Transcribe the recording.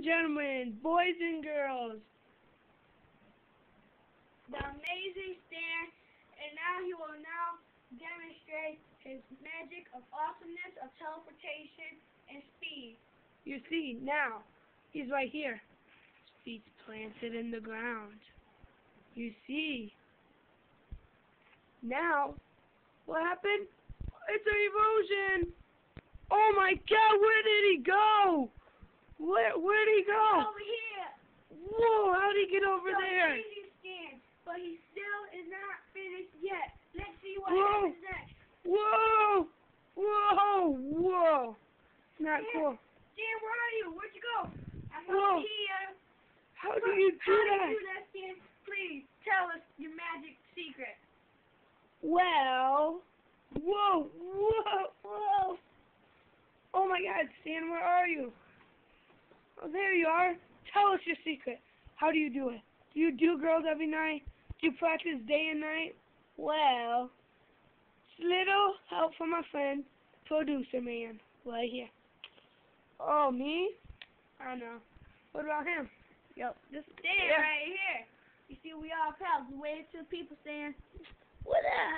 and gentlemen, boys and girls, the amazing Stan, and now he will now demonstrate his magic of awesomeness of teleportation and speed. you see, now, he's right here. His feet planted in the ground. You see. Now, what happened? It's an erosion! Oh my god, where did he go? Where, where'd he go? Over here, Whoa, how'd he get over the there? amazing Stan, but he still is not finished yet. Let's see what Whoa. happens next. Whoa! Whoa! Whoa! Not Yeah. cool. Stan, where are you? Where'd you go? I'm Whoa. over here. How do you do How that? do you do that, Stan? Please tell us your magic secret. Well, whoa, whoa, whoa. Oh my god, Stan, where are you? Oh, there you are. Tell us your secret. How do you do it? Do you do girls every night? Do you practice day and night? Well, it's little help from my friend, producer man, right here. Oh, me? I know. What about him? Yep, this Stan, yeah. right here. You see, we all pals. Wave to the people, Stan. What up?